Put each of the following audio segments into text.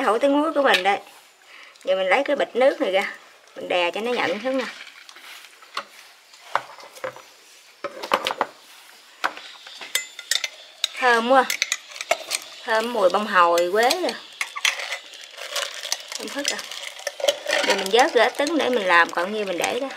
cái hũ tiếng muối của mình đây. Giờ mình lấy cái bịch nước này ra, mình đè cho nó nhận xuống nè. Thơm quá, thơm mùi bông hồi quế rồi. Không thức rồi à. giờ mình vớt ra trứng để mình làm, còn như mình để đó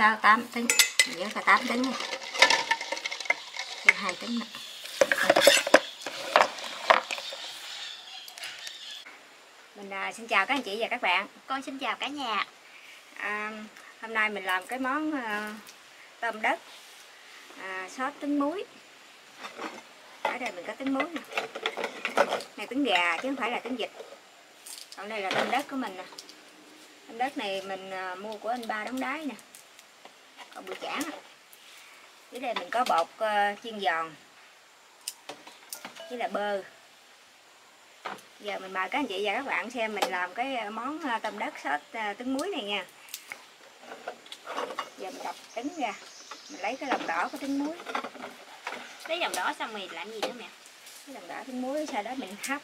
hai bốn sáu tám trứng mình vớt ra tám nha. Thêm hai tấn nữa. Mình à, xin chào các anh chị và các bạn. Con xin chào cả nhà. à, hôm nay mình làm cái món à, tôm đất. À, sốt trứng muối. Ở đây mình có trứng muối nè. Này trứng gà chứ không phải là trứng vịt. Còn đây là tôm đất của mình nè. Tôm đất này mình à, mua của anh ba đóng đáy nè còn bự chả nè dưới đây mình có bột à, chiên giòn. Với là bơ. Giờ mình mời các anh chị và các bạn xem mình làm cái món à, tôm đất sốt trứng muối này nha. Giờ mình đập trứng ra. Mình lấy cái lòng đỏ của trứng muối. Lấy dòng đỏ xong rồi làm gì nữa mẹ? cái lòng đỏ trứng muối sau đó mình hấp.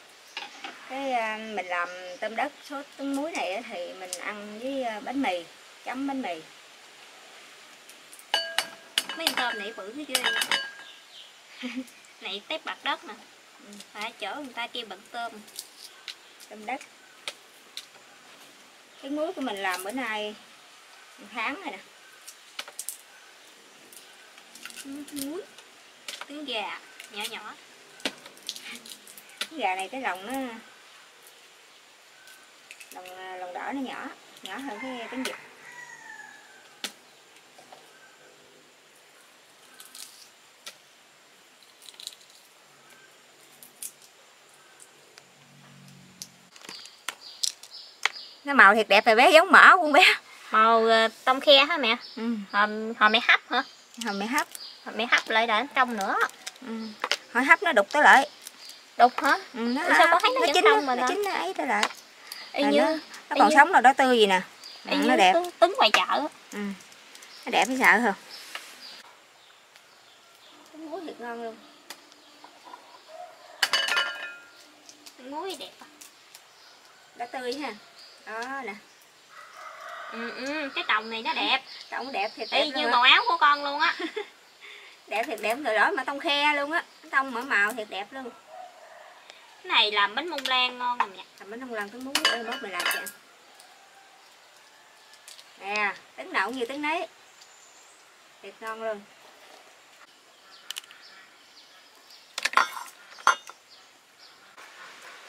Cái mình làm tôm đất sốt trứng muối này thì mình ăn với bánh mì chấm bánh mì Mấy con tôm nãy bự thế chưa này, tép bạc đất mà Ừ. Phải chỗ người ta kêu bận tôm. tôm đất cái muối của mình làm bữa nay một tháng rồi nè muối. Trứng gà nhỏ nhỏ. cái gà này cái lòng nó, lòng lòng đỏ nó nhỏ nhỏ hơn cái trứng vịt nó màu thiệt đẹp rồi bé giống mỡ con bé Màu ờ, tôm khe hả mẹ? ừ. Hồi, hồi mẹ hấp hả? hồi mẹ hấp Hồi mẹ hấp lại đã trong nữa. ừ. hồi hấp nó đục tới lại Đục hả? ừ, nó, Ủa sao con thấy nó vẫn chín nó, mà nó chín nó ấy tới lại Y như, nó, nó còn như- sống rồi đó tươi gì nè ừ, nó đẹp trứng, trứng ngoài chợ. ừ. nó đẹp thấy sợ không muối thiệt ngon luôn muối đẹp. à. đã tươi ha đó nè. Ừ, ừ, cái trồng này nó đẹp. trông đẹp thiệt đẹp Y như màu áo của con luôn á. đẹp thiệt đẹp rồi đó mà tông khe luôn á. Tông mở màu thiệt đẹp luôn. Cái này làm bánh mông lan ngon nè mẹ. làm bánh không làm trứng muối ơi mốt mày làm cho nè trứng nào cũng như trứng nấy. Thiệt ngon luôn.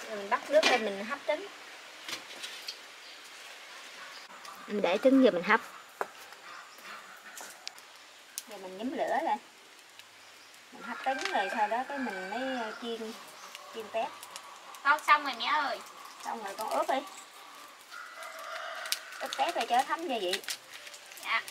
Rồi mình bắt nước lên mình hấp trứng mình để trứng vô mình hấp. Rồi mình nhúm lửa lên. Mình hấp trứng rồi sau đó cái mình mới ờ, chiên chiên tép. Con xong rồi mẹ ơi. xong rồi con ướp đi. Ướp tép rồi cho thấm gia vị Dạ.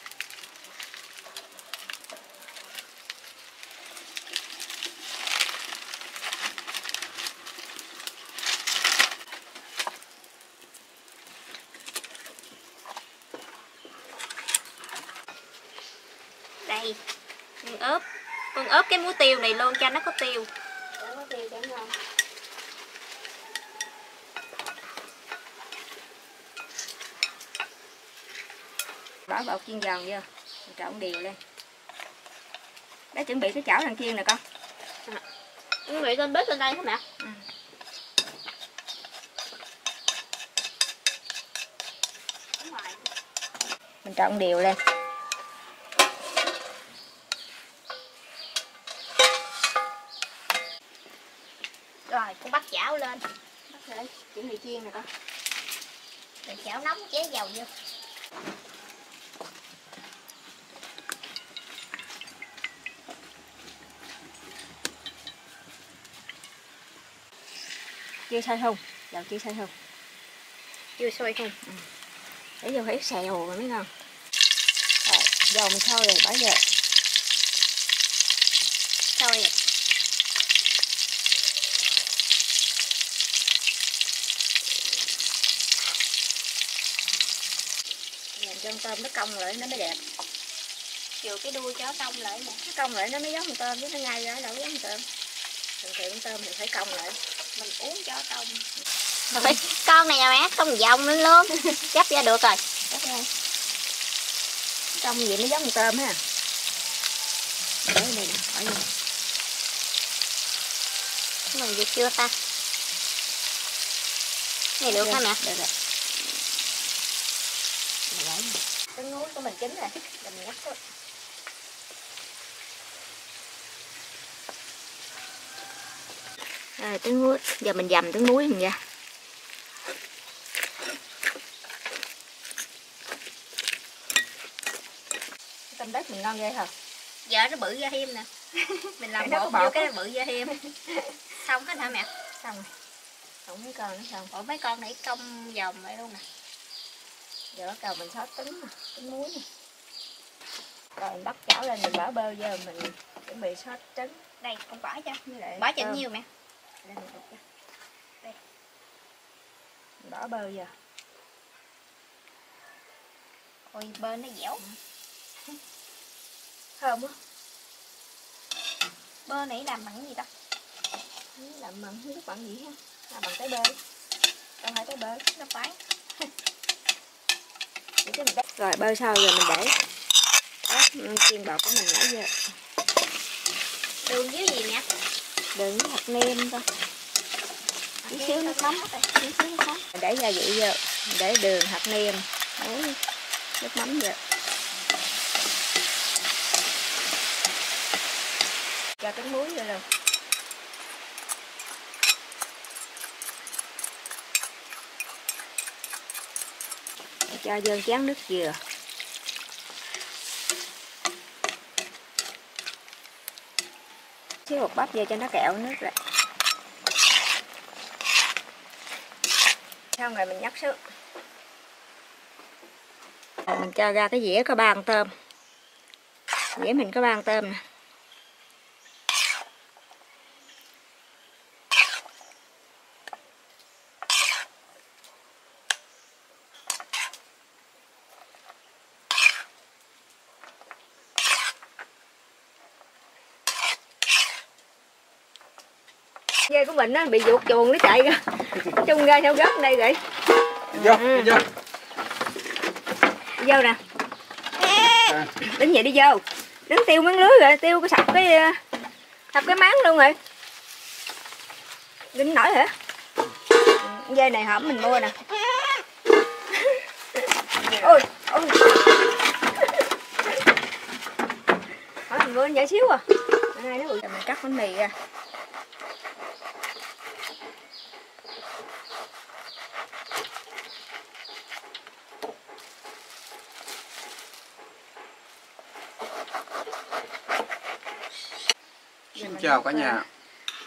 Đây, con ướp Con ướp cái muối tiêu này luôn cho nó có tiêu bỏ bột chiên giòn vô trộn đều lên để chuẩn bị cái chảo đằng chiên nè con Chuẩn bị lên bếp lên đây hả mẹ? Ừ. Đúng rồi. mình trộn đều lên Rồi, con bắt chảo lên. Bắt lên chuẩn bị chiên nè con. Rồi chảo nóng chế dầu vô. Chưa sôi không? Dầu chưa sôi không? Chưa sôi không? để vô phải xèo rồi mới ngon rồi dầu mình sôi rồi bỏ vô Sôi rồi cho con tôm nó cong lại nó mới đẹp. Chiều cái đuôi chó cong lại nè. Nó cong lại nó mới giống con tôm chứ nó ngay ra đâu giống con tôm. Thường thường con tôm mình phải cong lại. Mình uống chó cong. Rồi con này nhà mẹ không vòng lên luôn. Chấp ra được rồi. Chắc cong gì nó giống con tôm ha. Để này nè hỏi gì mình được chưa ta? Này được hả mẹ? Được rồi cái ngúi của mình chín rồi mình nhắc thôi. À, trứng muối giờ mình dầm trứng muối mình ra tôm đất mình ngon ghê hả giờ nó bự ra thêm nè. Mình làm có vô cái bự ra thêm. Xong hết hả mẹ? Xong. Rồi không mấy con nữa. Xong ủa mấy con này cong vòng lại luôn nè giờ bắt đầu mình xót trứng nè trứng muối nè. Rồi mình bắt chảo lên mình bỏ bơ giờ mình chuẩn bị xót trứng. Đây con bỏ cho. Với lại bỏ tôm. nhiêu mẹ. Đây mình đục cho. Đây. Mình bỏ bơ giờ ôi bơ nó dẻo. Thơm á bơ này làm bằng cái gì ta? Làm bằng không biết bằng gì ha làm bằng trái bơ. Không phải trái bơ. Nó phải cái mình đắp. rồi bơ sau rồi mình để. Chiên bột của mình nãy giờ. Đường với gì nè đừng hạt nêm thôi. Tí xíu nước mắm. Tí xíu nước mắm. Để gia vị vô. Để đường hạt nêm. Muối nước mắm vô cho trứng muối vô luôn cho vô chén nước dừa. Xíu bột bắp vô cho nó kẹo nước lại. Xong rồi mình nhắc xuống rồi mình cho ra cái dĩa có ba con tôm. Dĩa mình có ba con tôm nè. Dê của mình nó bị ruột chuồng nó chạy ra. Chung ra theo gốc đây vậy. Vô, Ừ. đi vô. vô nè. Đứng vậy đi vô. Đứng tiêu miếng lưới rồi tiêu cái sập cái ờ, sập cái máng luôn rồi. Dính nổi hả? Dây này hổm mình mua nè. Ôi ôi. Hổm mình mua nhỏ xíu à? Hai nó bự mình cắt bánh mì ra chào cả nhà.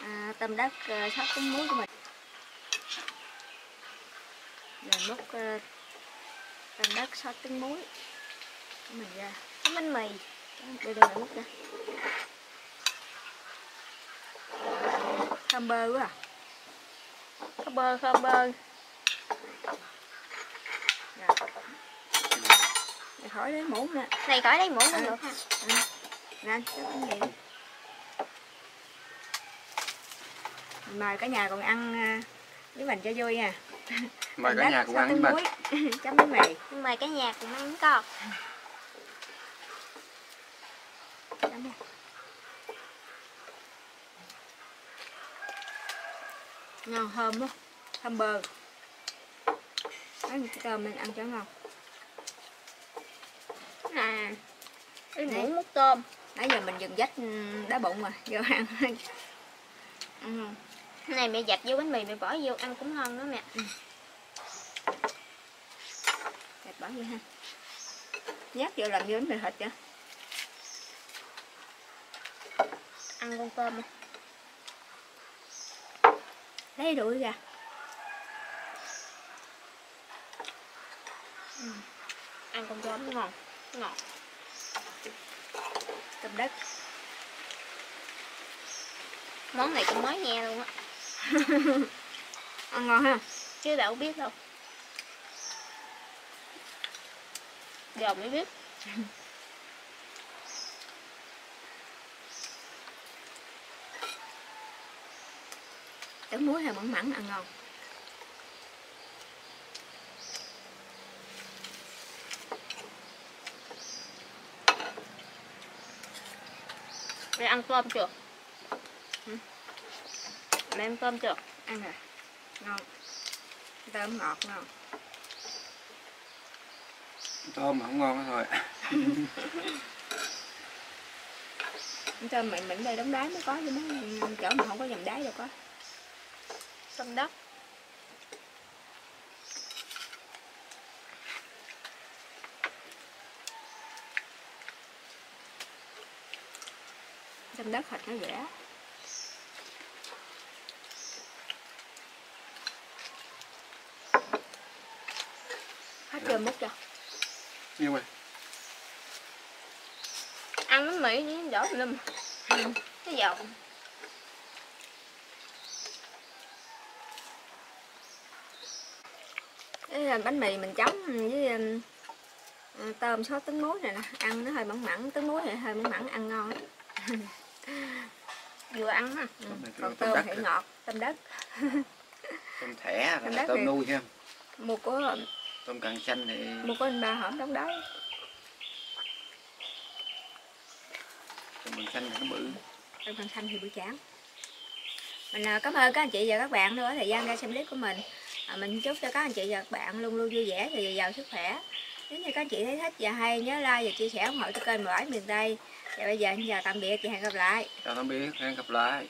à, tôm đất uh, sót trứng muối của mình. Rồi múc uh, tôm đất sót trứng muối của mình ra. Cái bánh mì. Đưa lại múc ra. Thơm bơ quá à. Có bơ không bơ. Rồi. Để khỏi lấy muỗng nè. Này khỏi lấy muỗng cũng Ừ. được. Ha nè cái bánh mời cả nhà còn ăn với mình cho vui nha. Mời cả nhà cùng ăn với trứng mình. muối. Chấm bánh mì. Mời cả nhà cùng ăn con chấm đi ngon thơm quá thơm bơ. Đấy, cái tôm mình ăn cho ngon. À cái Này. muỗng múc tôm. Nãy giờ mình dừng dách đá bụng rồi vô ăn. Ăn ngon. Này mẹ dạch vô bánh mì mẹ bỏ vô ăn cũng ngon đó mẹ. Đẹp bỏ vô ha. Nhát vô làm vô bánh mì thịt chưa ăn con tôm lấy đuổi ra. Ăn con tôm ngon ngon. Tôm đất. Món này cũng mới nghe luôn á ăn ngon ha. Chứ đâu biết đâu. Giờ mới biết. Trứng muối hay mặn mặn ăn ngon. Mẹ ăn cơm chưa. Mẹ ăn cơm chưa? Ăn rồi. Ngon. Tôm ngọt ngon. Tôm mà không ngon thôi. Tôm mịn mịn đây đống đáy mới có chứ mấy chỗ mà không có dầm đáy đâu có. Tôm đất tôm đất thịt nó rẻ hết chưa múc chưa nhưng mà ăn bánh mì với đỏ lum. Cái dầu Cái là bánh mì mình chấm với um, ờ, tôm sốt trứng muối này nè. Ăn nó hơi mặn mặn trứng muối thì hơi mặn mặn ăn ngon. Vừa ăn ha. Ừ. Còn tôm thì ngọt tôm đất tôm thẻ Tôm đất nuôi ha. Mua của tôm càng xanh thì mua của anh ba hổm đóng đó tôm càng xanh thì nó bự. Tôm càng xanh thì bự chán mình à, cảm ơn các anh chị và các bạn nữa thời gian ra xem clip của mình. À, mình chúc cho các anh chị và các bạn luôn luôn vui vẻ và dào sức khỏe. Nếu như các anh chị thấy thích và hay nhớ like và chia sẻ ủng hộ cho kênh Mười Ỏi miền Tây. Và bây giờ xin chào tạm biệt và hẹn gặp lại. Chào tạm biệt hẹn gặp lại